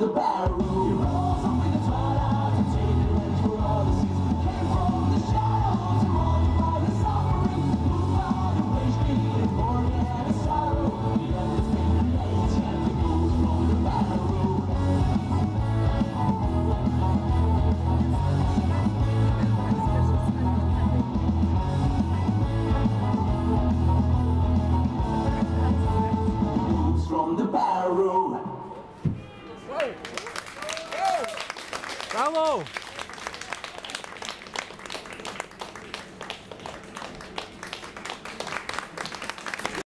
the barrel. Brawo!